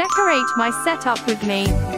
Decorate my setup with me.